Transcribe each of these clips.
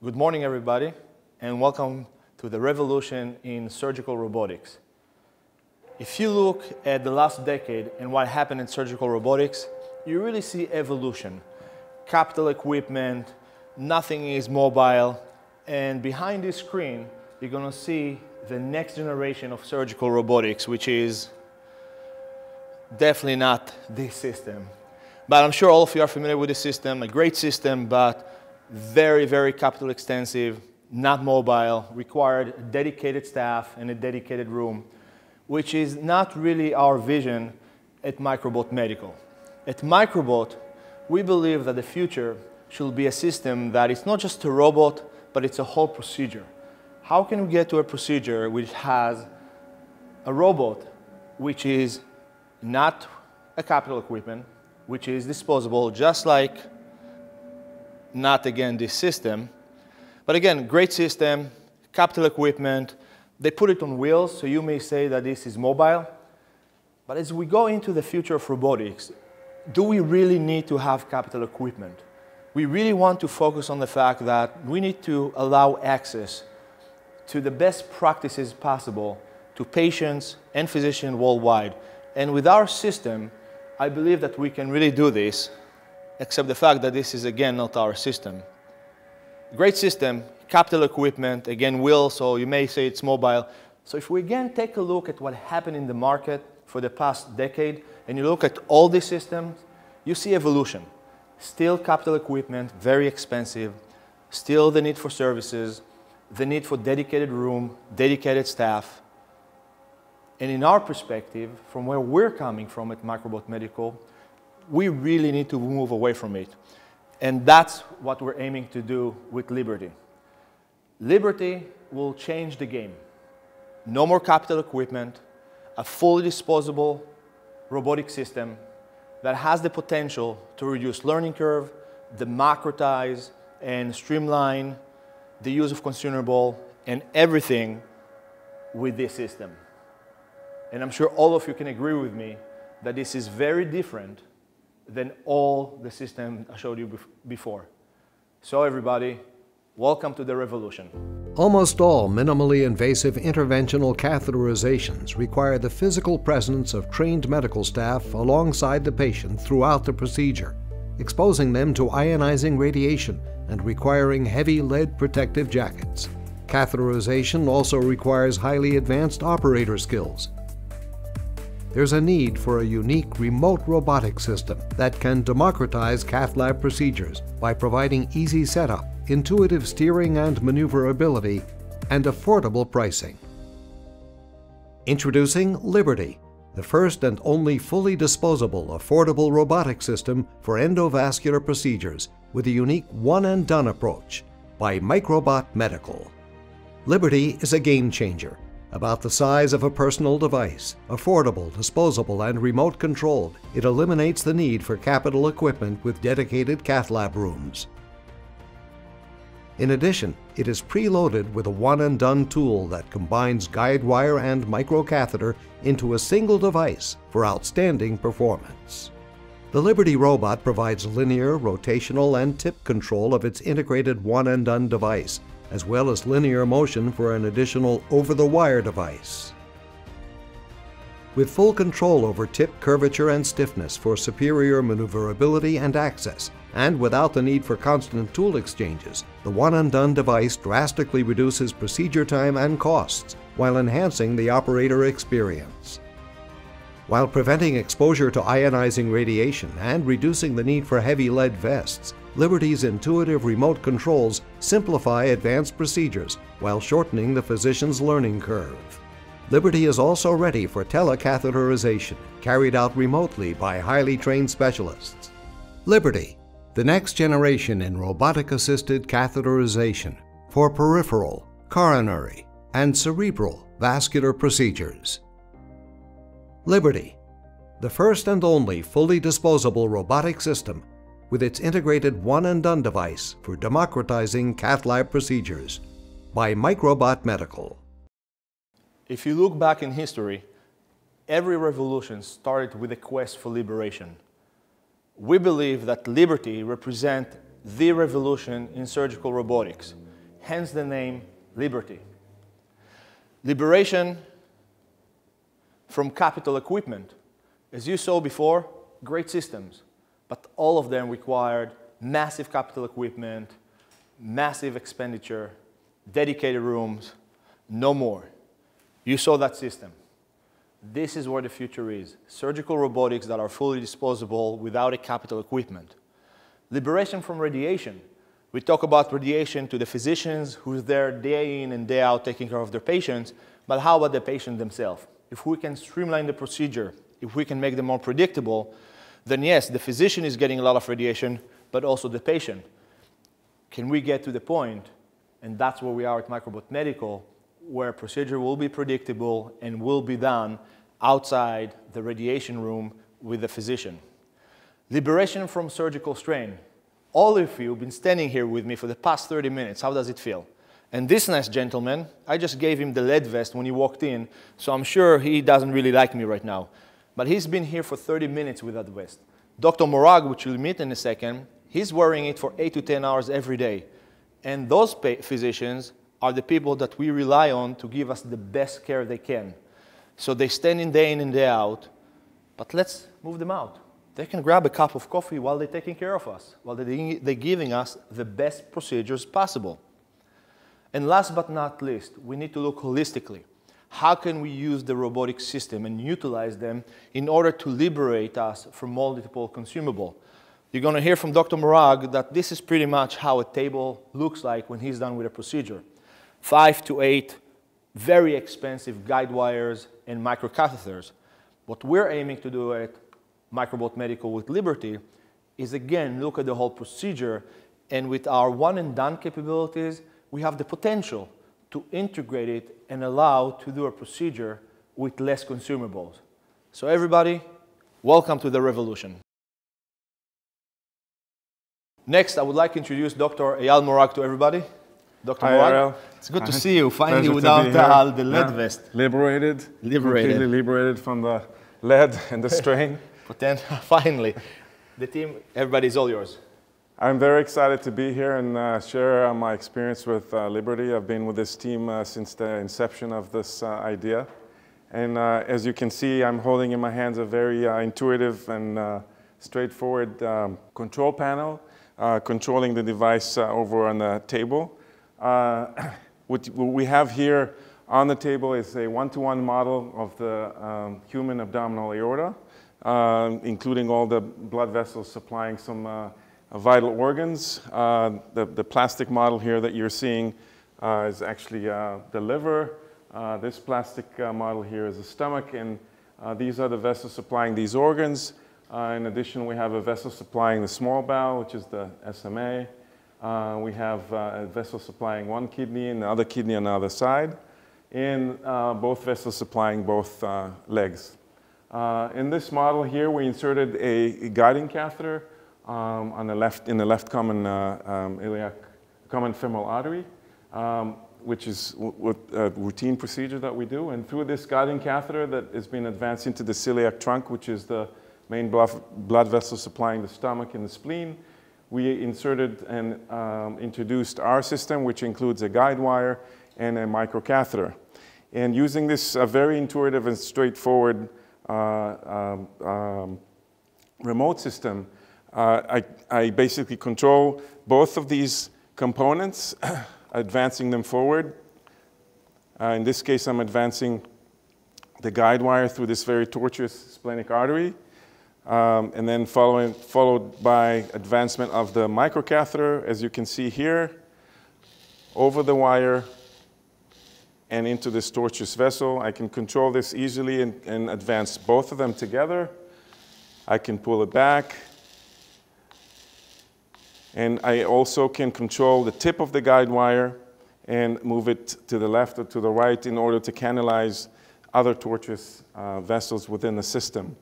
Good morning, everybody, and welcome to the revolution in surgical robotics. If you look at the last decade and what happened in surgical robotics, you really see evolution. Capital equipment, nothing is mobile, and behind this screen, you're gonna see the next generation of surgical robotics, which is definitely not this system. But I'm sure all of you are familiar with this system, a great system, but very, very capital extensive, not mobile, required dedicated staff and a dedicated room, which is not really our vision at Microbot Medical. At Microbot, we believe that the future should be a system that is not just a robot, but it's a whole procedure. How can we get to a procedure which has a robot which is not a capital equipment, which is disposable, just like not again this system. But again, great system, capital equipment. They put it on wheels, so you may say that this is mobile. But as we go into the future of robotics, do we really need to have capital equipment? We really want to focus on the fact that we need to allow access to the best practices possible to patients and physicians worldwide. And with our system, I believe that we can really do this except the fact that this is, again, not our system. Great system, capital equipment, again, will, so you may say it's mobile. So if we again take a look at what happened in the market for the past decade, and you look at all these systems, you see evolution. Still capital equipment, very expensive, still the need for services, the need for dedicated room, dedicated staff. And in our perspective, from where we're coming from at Microbot Medical, we really need to move away from it. And that's what we're aiming to do with Liberty. Liberty will change the game. No more capital equipment, a fully disposable robotic system that has the potential to reduce learning curve, democratize and streamline the use of consumable and everything with this system. And I'm sure all of you can agree with me that this is very different than all the system I showed you before. So everybody, welcome to the revolution. Almost all minimally invasive interventional catheterizations require the physical presence of trained medical staff alongside the patient throughout the procedure, exposing them to ionizing radiation and requiring heavy lead protective jackets. Catheterization also requires highly advanced operator skills, there's a need for a unique remote robotic system that can democratize cath lab procedures by providing easy setup, intuitive steering and maneuverability, and affordable pricing. Introducing Liberty, the first and only fully disposable, affordable robotic system for endovascular procedures with a unique one and done approach by Microbot Medical. Liberty is a game changer about the size of a personal device, affordable, disposable, and remote controlled, it eliminates the need for capital equipment with dedicated cath lab rooms. In addition, it is preloaded with a one-and-done tool that combines guide wire and microcatheter into a single device for outstanding performance. The Liberty robot provides linear, rotational, and tip control of its integrated one-and-done device as well as linear motion for an additional over-the-wire device. With full control over tip curvature and stiffness for superior maneuverability and access, and without the need for constant tool exchanges, the one-and-done device drastically reduces procedure time and costs while enhancing the operator experience. While preventing exposure to ionizing radiation and reducing the need for heavy lead vests, Liberty's intuitive remote controls simplify advanced procedures while shortening the physician's learning curve. Liberty is also ready for telecatheterization, carried out remotely by highly trained specialists. Liberty, the next generation in robotic-assisted catheterization for peripheral, coronary, and cerebral vascular procedures. Liberty, the first and only fully disposable robotic system with its integrated one-and-done device for democratizing cath lab procedures by Microbot Medical. If you look back in history, every revolution started with a quest for liberation. We believe that liberty represents the revolution in surgical robotics. hence the name Liberty. Liberation from capital equipment. As you saw before, great systems, but all of them required massive capital equipment, massive expenditure, dedicated rooms, no more. You saw that system. This is where the future is. Surgical robotics that are fully disposable without a capital equipment. Liberation from radiation. We talk about radiation to the physicians who's there day in and day out taking care of their patients, but how about the patient themselves? If we can streamline the procedure, if we can make them more predictable, then yes, the physician is getting a lot of radiation, but also the patient. Can we get to the point, and that's where we are at Microbot Medical, where procedure will be predictable and will be done outside the radiation room with the physician. Liberation from surgical strain. All of you have been standing here with me for the past 30 minutes. How does it feel? And this nice gentleman, I just gave him the lead vest when he walked in, so I'm sure he doesn't really like me right now. But he's been here for 30 minutes with that vest. Dr. Morag, which you'll meet in a second, he's wearing it for 8 to 10 hours every day. And those physicians are the people that we rely on to give us the best care they can. So they stand in day in and day out, but let's move them out. They can grab a cup of coffee while they're taking care of us, while they're giving us the best procedures possible. And last but not least, we need to look holistically. How can we use the robotic system and utilize them in order to liberate us from multiple consumable? You're going to hear from Dr. Morag that this is pretty much how a table looks like when he's done with a procedure five to eight very expensive guide wires and microcatheters. What we're aiming to do at Microbot Medical with Liberty is again look at the whole procedure and with our one and done capabilities, we have the potential to integrate it and allow to do a procedure with less consumables. So everybody, welcome to the revolution. Next, I would like to introduce Dr. Eyal Morag to everybody. Dr. Hi, Morag, it's good to see you finally Pleasure without uh, the lead vest. Liberated. Liberated. Completely liberated from the lead and the strain. But then finally, the team, everybody's all yours. I'm very excited to be here and uh, share uh, my experience with uh, Liberty. I've been with this team uh, since the inception of this uh, idea. And as you can see, I'm holding in my hands a very intuitive and straightforward um, control panel, controlling the device over on the table. Uh, what we have here on the table is a one-to-one -one model of the um, human abdominal aorta, uh, including all the blood vessels supplying some uh, vital organs. Uh, the, the plastic model here that you're seeing uh, is actually uh, the liver. this plastic model here is the stomach, and these are the vessels supplying these organs. in addition, we have a vessel supplying the small bowel, which is the SMA. Uh, we have uh, a vessel supplying one kidney and the other kidney on the other side, and uh, both vessels supplying both uh, legs. Uh, in this model here, we inserted a, a guiding catheter um, on the left, in the left common uh, um, iliac, common femoral artery, um, which is a routine procedure that we do. And through this guiding catheter that has been advanced into the celiac trunk, which is the main blood vessel supplying the stomach and the spleen, we inserted and um, introduced our system, which includes a guide wire and a microcatheter. And using this uh, very intuitive and straightforward uh, um, um, remote system, I, I, basically control both of these components, advancing them forward. Uh, in this case, I'm advancing the guide wire through this very tortuous splenic artery um, and then following, followed by advancement of the microcatheter, as you can see here, over the wire and into this tortuous vessel. I can control this easily and, and advance both of them together. I can pull it back. And I also can control the tip of the guide wire and move it to the left or to the right in order to canalize other tortuous uh, vessels within the system.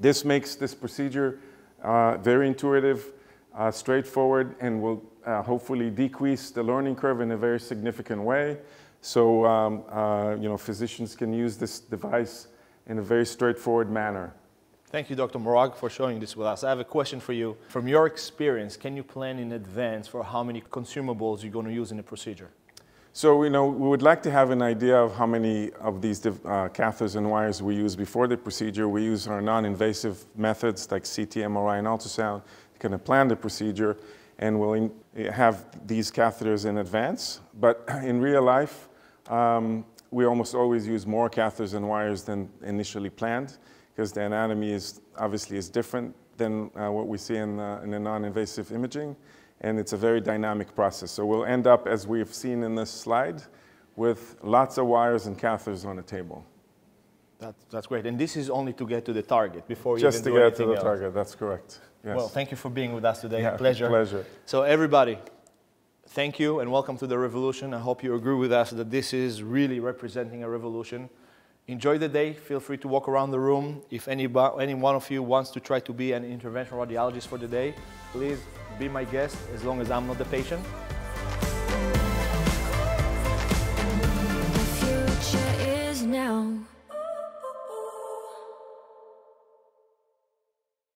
This makes this procedure uh, very intuitive, uh, straightforward, and will uh, hopefully decrease the learning curve in a very significant way. So, um, uh, you know, physicians can use this device in a very straightforward manner. Thank you, Dr. Morag, for showing this with us. I have a question for you. From your experience, can you plan in advance for how many consumables you're going to use in the procedure? So, you know, we would like to have an idea of how many of these uh, catheters and wires we use before the procedure. We use our non-invasive methods like CT, MRI, and ultrasound to kind of plan the procedure, and we'll have these catheters in advance. But in real life, um, we almost always use more catheters and wires than initially planned because the anatomy is obviously is different than uh, what we see in, uh, in the non-invasive imaging, and it's a very dynamic process. So we'll end up, as we've seen in this slide, with lots of wires and catheters on the table. That, that's great. And this is only to get to the target before Just you even to get to the else. target, that's correct. Yes. Well, thank you for being with us today. Yeah, pleasure. pleasure. So everybody, thank you and welcome to the revolution. I hope you agree with us that this is really representing a revolution. Enjoy the day. Feel free to walk around the room. If any, any one of you wants to try to be an interventional radiologist for the day, please be my guest as long as I'm not the patient.